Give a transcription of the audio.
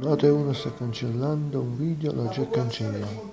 Note uno sta cancellando un video, lo già cancellato.